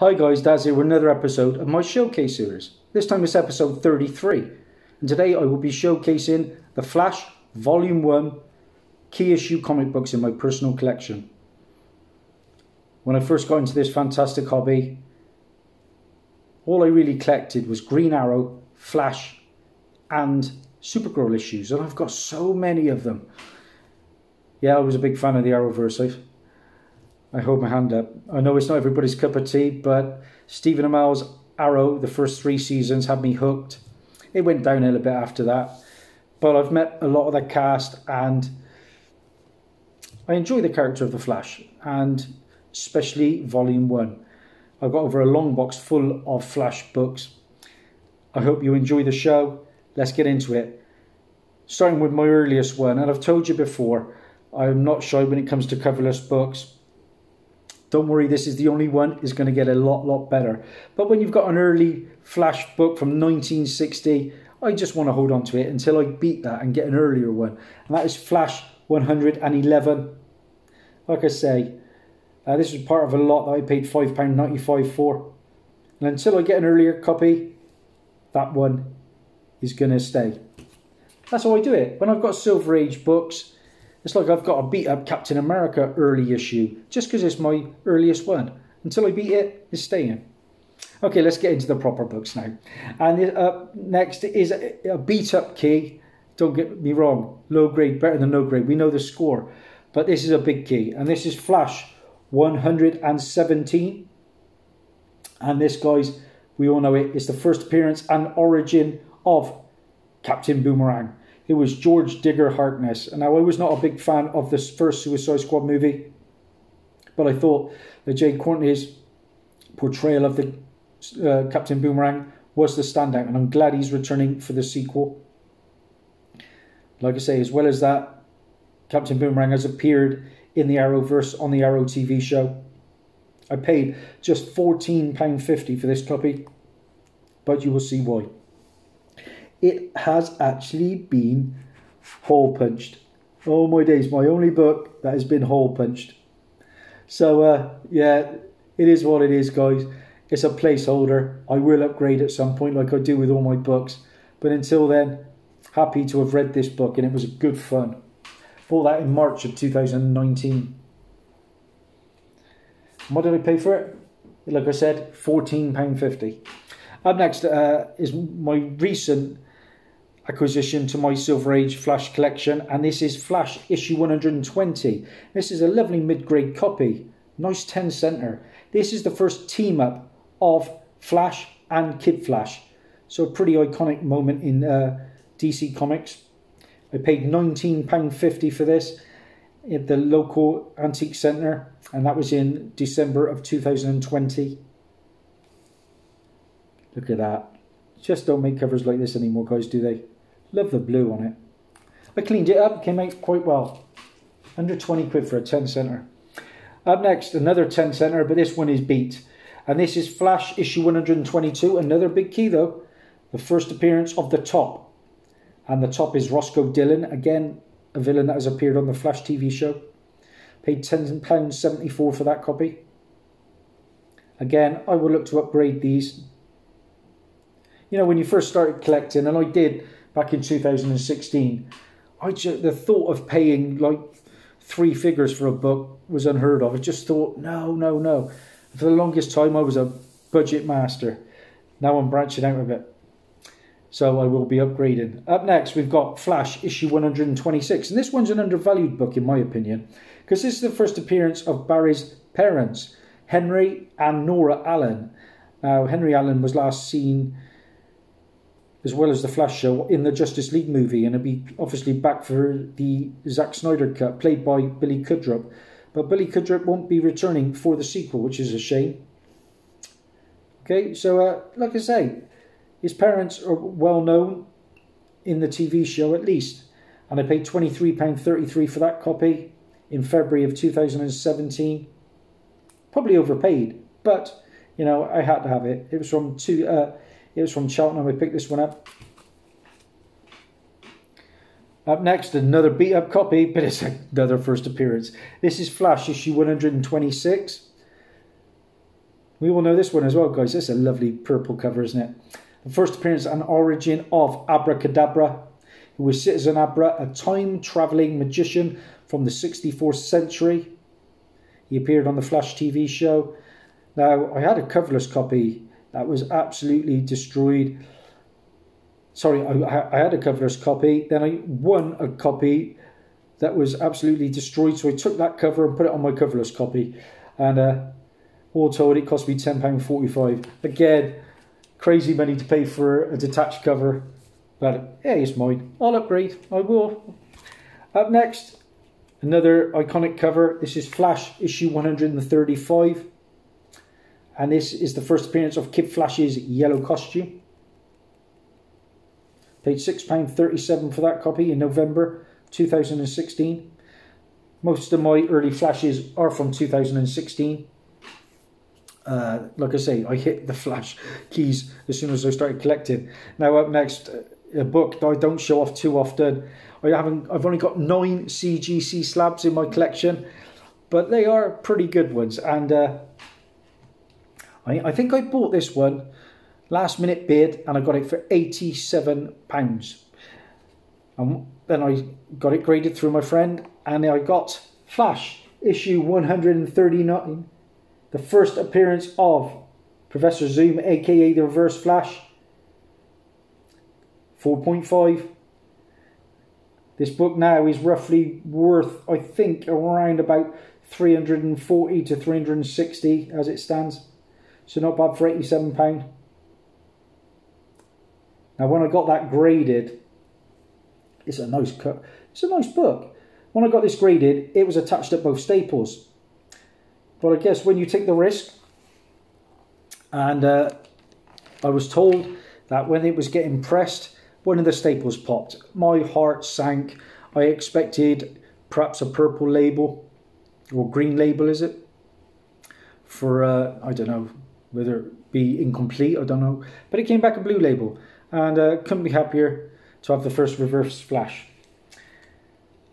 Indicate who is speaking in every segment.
Speaker 1: Hi guys, Daz here with another episode of my showcase series. This time it's episode 33, and today I will be showcasing The Flash Volume 1 key issue comic books in my personal collection. When I first got into this fantastic hobby, all I really collected was Green Arrow, Flash, and Supergirl issues, and I've got so many of them. Yeah, I was a big fan of the Arrowverse. I hold my hand up. I know it's not everybody's cup of tea, but Stephen Amell's Arrow, the first three seasons, had me hooked. It went downhill a bit after that, but I've met a lot of the cast and I enjoy the character of the Flash, and especially Volume 1. I've got over a long box full of Flash books. I hope you enjoy the show. Let's get into it. Starting with my earliest one, and I've told you before, I'm not shy when it comes to coverless books. Don't worry, this is the only one. It's going to get a lot, lot better. But when you've got an early Flash book from 1960, I just want to hold on to it until I beat that and get an earlier one. And that is Flash 111. Like I say, uh, this was part of a lot that I paid £5.95 for. And until I get an earlier copy, that one is going to stay. That's how I do it. When I've got Silver Age books, it's like I've got a beat up Captain America early issue just because it's my earliest one. Until I beat it, it's staying. Okay, let's get into the proper books now. And uh, next is a, beat up key. Don't get me wrong, low grade better than no grade. We know the score, but this is a big key, and this is Flash 117. And this, guys, we all know it. it is the first appearance and origin of Captain Boomerang. It was George Digger Harkness. And I was not a big fan of this first Suicide Squad movie, but I thought that Jai Courtney's portrayal of the uh, Captain Boomerang was the standout, and I'm glad he's returning for the sequel. Like I say, as well as that, Captain Boomerang has appeared in the Arrowverse on the Arrow TV show. I paid just £14.50 for this copy, but you will see why it has actually been hole punched. Oh my days, my only book that has been hole punched. So, uh, yeah, it is what it is, guys. It's a placeholder. I will upgrade at some point, like I do with all my books. But until then, happy to have read this book, and it was good fun. Bought that in March of 2019. What did I pay for it? Like I said, £14.50. Up next uh, is my recent acquisition to my Silver Age Flash collection, and this is Flash issue 120. This is a lovely mid-grade copy, nice 10 center. This is the first team up of Flash and Kid Flash, so a pretty iconic moment in uh, DC Comics. I paid £19.50 for this at the local antique centre, and that was in December of 2020. Look at that. Just don't make covers like this anymore, guys, do they? Love the blue on it. I cleaned it up, came out quite well. Under 20 quid for a 10 centre. Up next, another 10 centre, but this one is beat. And this is Flash issue 122, another big key though. The first appearance of the top. And the top is Roscoe Dillon, again, a villain that has appeared on the Flash TV show. Paid £10.74 for that copy. Again, I will look to upgrade these. You know, when you first started collecting, and I did back in 2016, I just, the thought of paying like three figures for a book was unheard of. I just thought, no, no, no. For the longest time, I was a budget master. Now I'm branching out a bit. So I will be upgrading. Up next, we've got Flash, issue 126. And this one's an undervalued book, in my opinion, because this is the first appearance of Barry's parents, Henry and Nora Allen. Now, Henry Allen was last seen as well as the Flash show in the Justice League movie, and it'll be obviously back for the Zack Snyder cut, played by Billy Crudup. But Billy Crudup won't be returning for the sequel, which is a shame. Okay, so uh, like I say, his parents are well known in the TV show at least, and I paid £23.33 for that copy in February of 2017. Probably overpaid, but you know I had to have it. It was from two. Uh, it was from Cheltenham. We picked this one up. Up next, another beat up copy, but it's another first appearance. This is Flash issue 126. We all know this one as well, guys. This is a lovely purple cover, isn't it? The first appearance and origin of Abracadabra, who was Citizen Abra, a time-travelling magician from the 64th century. He appeared on the Flash TV show. Now, I had a coverless copy that was absolutely destroyed. Sorry, I, I had a coverless copy. Then I won a copy that was absolutely destroyed. So I took that cover and put it on my coverless copy. And uh, all told, it cost me £10.45. Again, crazy money to pay for a detached cover. But hey, it's mine. I'll upgrade. I will. Up next, another iconic cover. This is Flash issue 135. And this is the first appearance of Kid Flash's yellow costume. Paid £6.37 for that copy in November 2016. Most of my early flashes are from 2016. Uh, like I say, I hit the flash keys as soon as I started collecting. Now up next, a book that I don't show off too often. I haven't. I've only got nine CGC slabs in my collection, but they are pretty good ones. And uh, I, I think I bought this one last minute bid, and I got it for eighty-seven pounds. And then I got it graded through my friend, and I got Flash issue 139, the first appearance of Professor Zoom, aka the Reverse Flash. 4.5. This book now is roughly worth, I think, around about 340 to 360 as it stands. So not bad for £87. Now when I got that graded, it's a nice cut. It's a nice book. When I got this graded, it was attached at both staples. But I guess when you take the risk, and uh, I was told that when it was getting pressed, one of the staples popped. My heart sank. I expected perhaps a purple label or green label, is it? For, uh, I don't know, whether it be incomplete, I don't know. But it came back a blue label and uh, couldn't be happier to have the first reverse flash.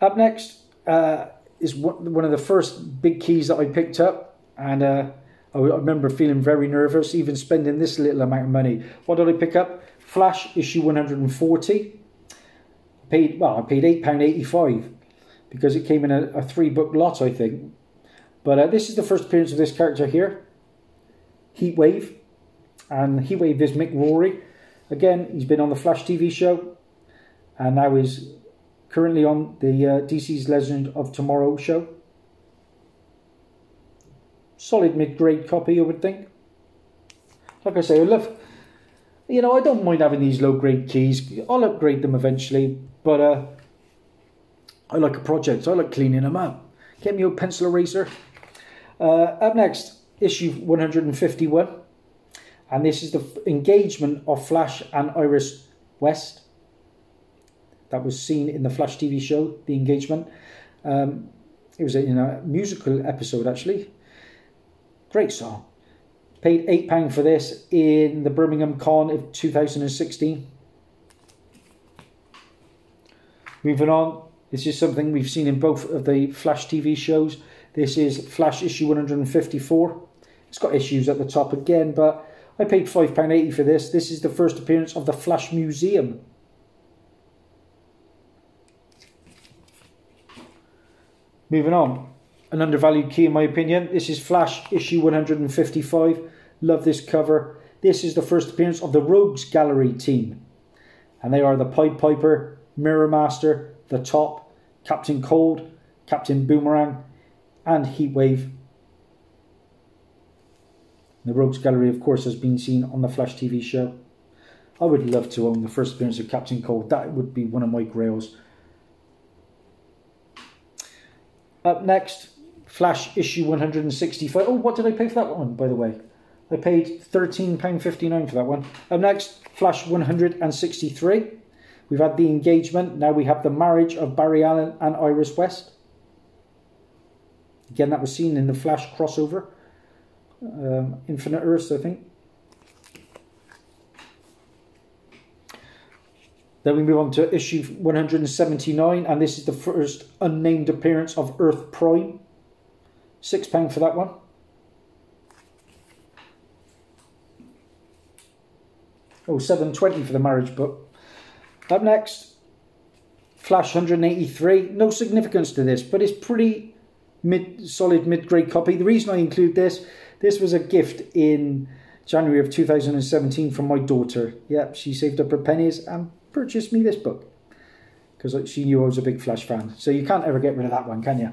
Speaker 1: Up next uh, is one of the first big keys that I picked up, and uh, I remember feeling very nervous, even spending this little amount of money. What did I pick up? Flash issue 140. Paid well, I paid eight pound eighty five because it came in a, a, three book lot, I think. But uh, this is the first appearance of this character here, Heatwave, and Heatwave is Mick Rory. Again, he's been on the Flash TV show and now is currently on the uh, DC's Legend of Tomorrow show. Solid mid-grade copy, I would think. Like I say, I love, you know, I don't mind having these low-grade keys. I'll upgrade them eventually, but uh, I like a project. I like cleaning them up. Get me a pencil eraser. Uh, up next, issue 151. And this is the engagement of Flash and Iris West that was seen in the Flash TV show, The Engagement. Um, it was in a musical episode actually. Great song. Paid £8 for this in the Birmingham Con of 2016. Moving on, this is something we've seen in both of the Flash TV shows. This is Flash issue 154. It's got issues at the top again, but I paid £5.80 for this. This is the first appearance of the Flash Museum. Moving on, an undervalued key in my opinion. This is Flash issue 155. Love this cover. This is the first appearance of the Rogues Gallery team. And they are the Pied Piper, Mirror Master, The Top, Captain Cold, Captain Boomerang, and Heatwave. The Rogues Gallery, of course, has been seen on the Flash TV show. I would love to own the first appearance of Captain Cold. That would be one of my grails. Up next, Flash issue 165. Oh, what did I pay for that one, by the way? I paid £13.59 for that one. Up next, Flash 163. We've had the engagement. Now we have the marriage of Barry Allen and Iris West. Again, that was seen in the Flash crossover. Um, Infinite Earths, I think. Then we move on to issue 179, and this is the first unnamed appearance of Earth Prime. £6 for that one. Oh, 720 for the marriage book. Up next, Flash 183. No significance to this, but it's pretty mid solid mid-grade copy. The reason I include this, this was a gift in January of 2017 from my daughter. Yep, she saved up her pennies and purchased me this book because she knew I was a big Flash fan. So you can't ever get rid of that one, can you?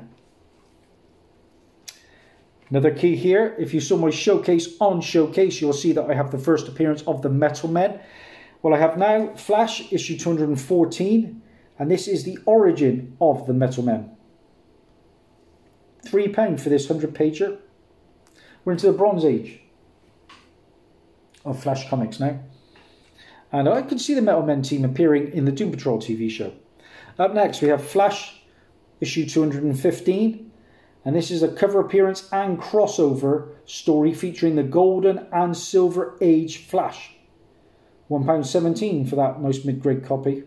Speaker 1: Another key here, if you saw my showcase on Showcase, you'll see that I have the first appearance of the Metal Men. Well, I have now Flash issue 214, and this is the origin of the Metal Men. £3 for this 100 pager. We're into the Bronze Age of Flash Comics now. And I can see the Metal Men team appearing in the Doom Patrol TV show. Up next, we have Flash issue 215. And this is a cover appearance and crossover story featuring the Golden and Silver Age Flash. £1.17 for that most mid-grade copy.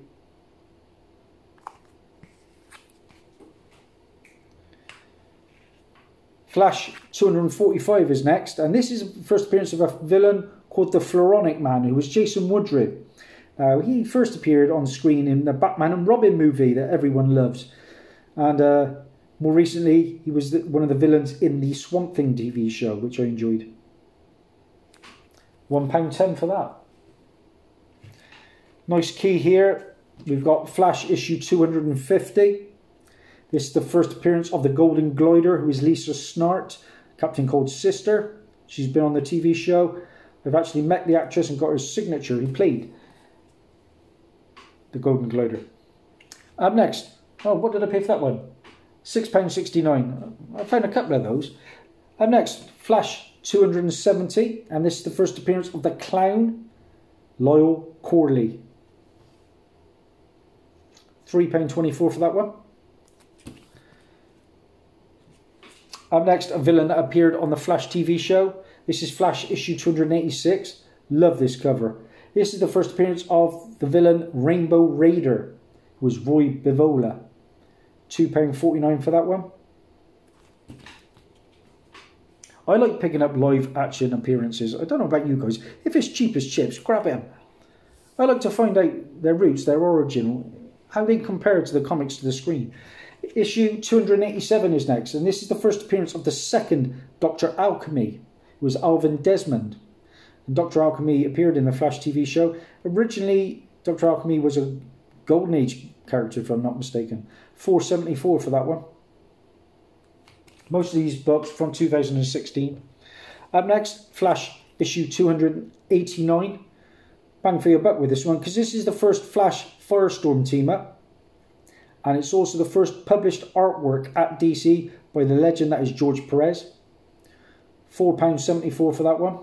Speaker 1: Flash 245 is next, and this is the first appearance of a villain called the Floronic Man, who was Jason Woodrue. Uh, he first appeared on screen in the Batman and Robin movie that everyone loves. And uh, more recently, he was the, one of the villains in the Swamp Thing TV show, which I enjoyed. £1.10 for that. Nice key here. We've got Flash issue 250. This is the first appearance of the Golden Glider, who is Lisa Snart, Captain Cold's sister. She's been on the TV show. I've actually met the actress and got her signature. He played the Golden Glider. Up next. Oh, what did I pay for that one? £6.69. I found a couple of those. Up next, Flash 270. And this is the first appearance of the clown, Loyal Corley. £3.24 for that one. Up next, a villain that appeared on the Flash TV show. This is Flash issue 286. Love this cover. This is the first appearance of the villain Rainbow Raider, who was Roy Bivolo. £2.49 for that one. I like picking up live action appearances. I don't know about you guys. If it's cheap as chips, grab them. I like to find out their roots, their origin, how they compare to the comics to the screen. Issue 287 is next, and this is the first appearance of the second Dr. Alchemy, who was Alvin Desmond. And Dr. Alchemy appeared in the Flash TV show. Originally, Dr. Alchemy was a Golden Age character, if I'm not mistaken. 474 for that one. Most of these books from 2016. Up next, Flash issue 289. Bang for your buck with this one, because this is the first Flash Firestorm team up and it's also the first published artwork at DC by the legend that is George Perez. £4.74 for that one.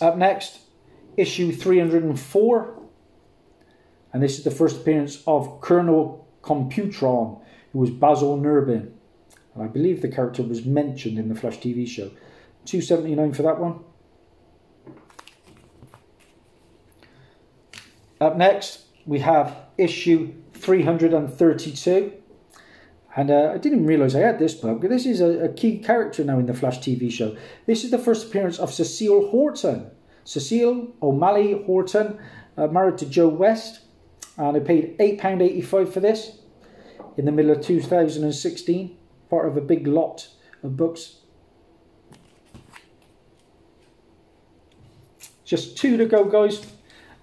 Speaker 1: Up next, issue 304. And this is the first appearance of Colonel Computron, who was Basil Nurbin. And I believe the character was mentioned in the Flash TV show. 279 for that one. Up next, we have issue 332. And uh, I didn't realise I had this book, this is a, a, key character now in the Flash TV show. This is the first appearance of Cecile Horton. Cecile O'Malley Horton, uh, married to Joe West. And I paid £8.85 for this in the middle of 2016, part of a big lot of books. Just two to go, guys.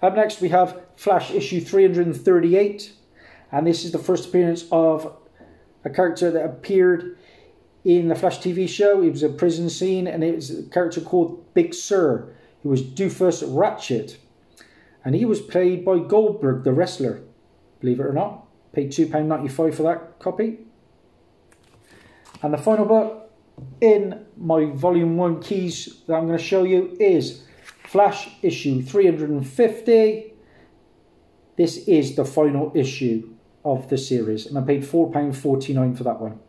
Speaker 1: Up next, we have Flash issue 338, and this is the first appearance of a character that appeared in the Flash TV show. It was a prison scene, and it was a character called Big Sir, who was Dufus Ratchet, and he was played by Goldberg, the wrestler. Believe it or not, paid £2.95 for that copy. And the final book in my volume 1 keys that I'm going to show you is Flash issue 350. This is the final issue of the series, and I paid £4.49 for that one.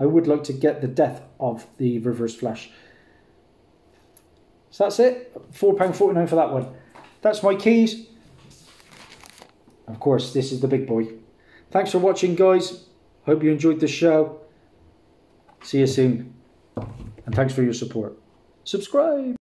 Speaker 1: I would like to get the death of the Reverse Flash. So that's it. £4.49 for that one. That's my keys. Of course, this is the big boy. Thanks for watching, guys. Hope you enjoyed the show. See you soon. and thanks for your support. Subscribe!